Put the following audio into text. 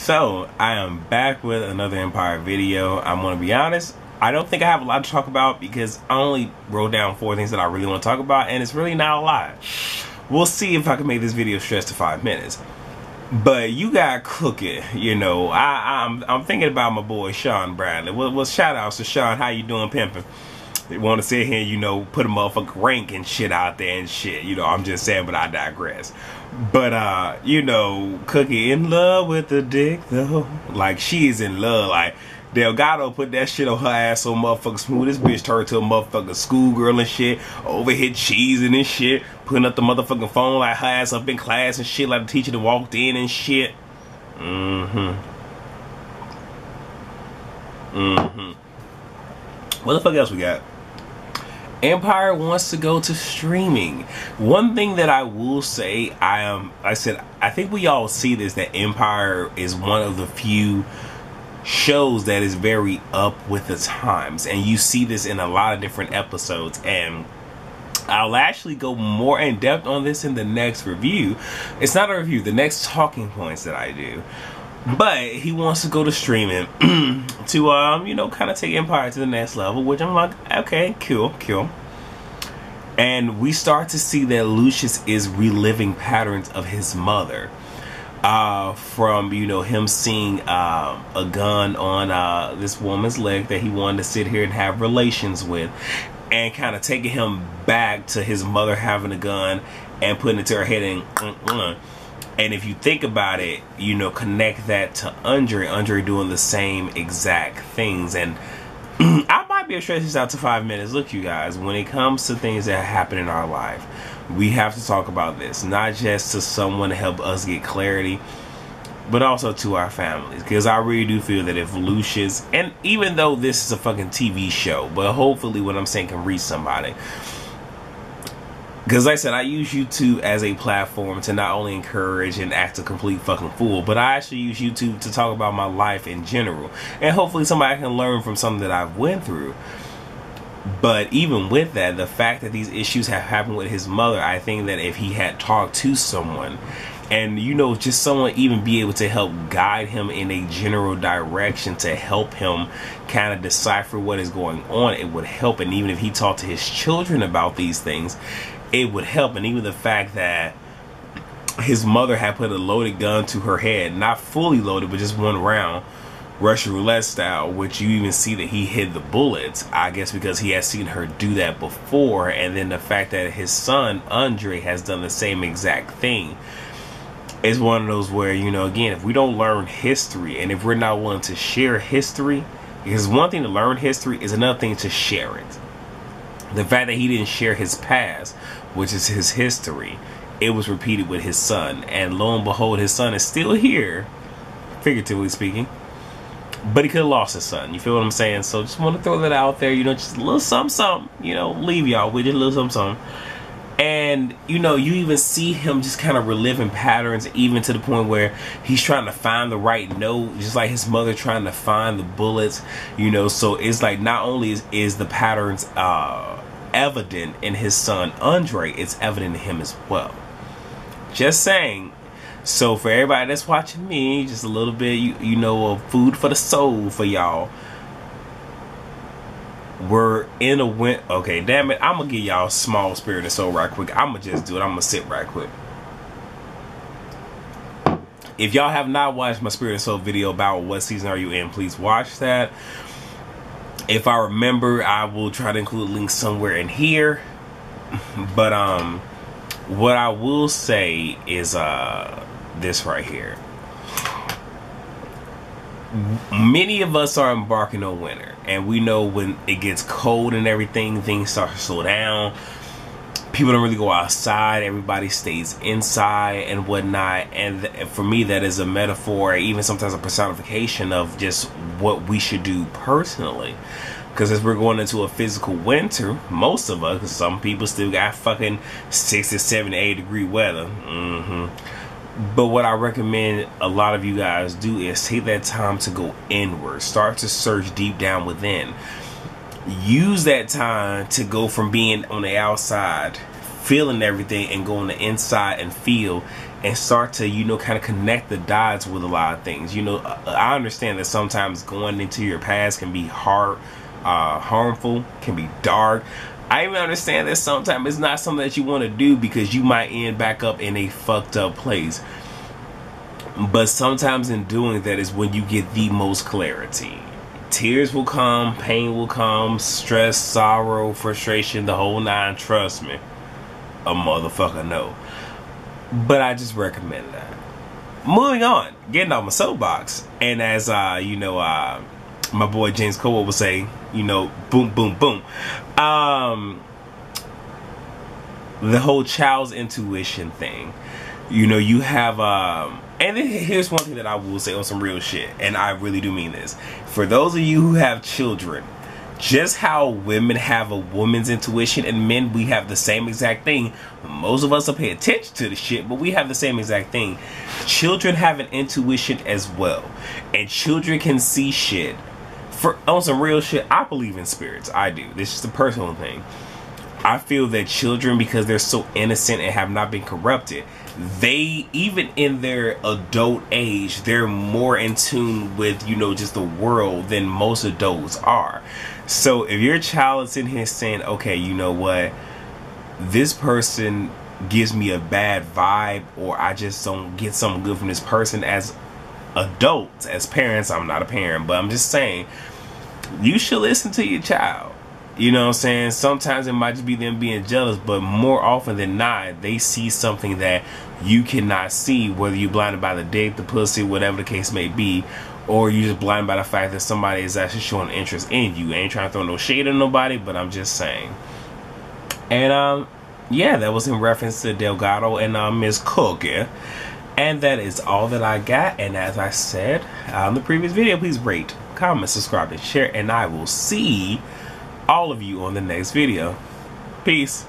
So, I am back with another Empire video. I'm going to be honest, I don't think I have a lot to talk about because I only wrote down four things that I really want to talk about, and it's really not a lot. We'll see if I can make this video stretch to five minutes. But you got cooking, you know. I, I'm I'm thinking about my boy Sean Bradley. Well, well shout outs to Sean. How you doing, pimping? They want to sit here, you know, put a motherfucking rank and shit out there and shit. You know, I'm just saying, but I digress. But uh, you know, Cookie in love with the dick though. Like she's in love. Like Delgado put that shit on her ass so motherfucking smooth. This bitch turned to a motherfucking schoolgirl and shit. Over here cheesing and shit. Putting up the motherfucking phone like her ass up in class and shit like the teacher that walked in and shit. Mm-hmm. Mm-hmm. What the fuck else we got? Empire wants to go to streaming. One thing that I will say, I am, um, I said, I think we all see this that Empire is one of the few shows that is very up with the times, and you see this in a lot of different episodes. And I'll actually go more in depth on this in the next review. It's not a review, the next talking points that I do. But he wants to go to streaming to, um, you know, kind of take Empire to the next level, which I'm like, okay, cool, cool. And we start to see that Lucious is reliving patterns of his mother. Uh, from, you know, him seeing uh, a gun on uh, this woman's leg that he wanted to sit here and have relations with. And kind of taking him back to his mother having a gun and putting it to her head and... Uh, uh, and if you think about it, you know, connect that to Andre, Andre doing the same exact things. And I might be able to stretch this out to five minutes. Look, you guys, when it comes to things that happen in our life, we have to talk about this, not just to someone to help us get clarity, but also to our families. Because I really do feel that if Lucious, and even though this is a fucking TV show, but hopefully what I'm saying can reach somebody because like I said, I use YouTube as a platform to not only encourage and act a complete fucking fool, but I actually use YouTube to talk about my life in general. And hopefully somebody can learn from something that I've went through. But even with that, the fact that these issues have happened with his mother, I think that if he had talked to someone and you know just someone even be able to help guide him in a general direction to help him kind of decipher what is going on it would help and even if he talked to his children about these things it would help. And even the fact that his mother had put a loaded gun to her head, not fully loaded, but just one round, Russian roulette style, which you even see that he hid the bullets. I guess because he has seen her do that before, and then the fact that his son Andre has done the same exact thing. It's one of those where, you know, again, if we don't learn history and if we're not willing to share history, because one thing to learn history is another thing to share it. The fact that he didn't share his past which is his history, it was repeated with his son. And lo and behold, his son is still here, figuratively speaking. But he could have lost his son. You feel what I'm saying? So just want to throw that out there. You know, just a little something, something. You know, leave y'all with it, a little something, something. And, you know, you even see him just kind of reliving patterns, even to the point where he's trying to find the right note, just like his mother trying to find the bullets, you know. So it's like not only is, is the patterns uh, evident in his son Andre, it's evident in him as well. Just saying. So for everybody that's watching me, just a little bit, you, you know, of food for the soul for y'all. We're in a win. Okay, damn it. I'm going to give y'all small spirit and soul right quick. I'm going to just do it. I'm going to sit right quick. If y'all have not watched my Spirit and Soul video about what season are you in, please watch that if I remember, I will try to include links somewhere in here. But um, what I will say is uh, this right here. Many of us are embarking on winter, and we know when it gets cold and everything, things start to slow down people don't really go outside everybody stays inside and whatnot and for me that is a metaphor even sometimes a personification of just what we should do personally. Because as we're going into a physical winter most of us some people still got fucking 6 to 7 8 degree weather. Mm-hmm. but what i recommend a lot of you guys do is take that time to go inward. Start to search deep down within. Use that time to go from being on the outside feeling everything and go on the inside and feel and start to you know kind of connect the dots with a lot of things. You know i understand that sometimes going into your past can be hard uh, harmful can be dark. I even understand that sometimes it's not something that you want to do because you might end back up in a fucked up place. But sometimes in doing that is when you get the most clarity. Tears will come pain will come stress sorrow frustration the whole nine trust me a motherfucker no but I just recommend that. Moving on, getting off my soapbox, and as uh, you know, uh, my boy James Cole would say, you know, boom, boom, boom. Um, the whole child's intuition thing. You know, you have, um, and here's one thing that I will say on some real shit, and I really do mean this. For those of you who have children, just how women have a woman's intuition and men we have the same exact thing. Most of us will pay attention to the shit but we have the same exact thing. Children have an intuition as well and children can see shit. For on some real shit i believe in spirits. I do. This is a personal thing i feel that children because they're so innocent and have not been corrupted they even in their adult age they're more in tune with you know just the world than most adults are. So if your child is in here saying okay you know what? This person gives me a bad vibe or i just don't get something good from this person as adults as parents i'm not a parent but i'm just saying you should listen to your child you know what I'm saying? Sometimes it might just be them being jealous, but more often than not, they see something that you cannot see, whether you're blinded by the dick, the pussy, whatever the case may be, or you're just blinded by the fact that somebody is actually showing interest in you. I ain't trying to throw no shade on nobody, but I'm just saying. And um, yeah, that was in reference to Delgado and uh, Miss Cookie. And that is all that I got. And as I said on the previous video, please rate, comment, subscribe, and share. And I will see all of you on the next video. Peace.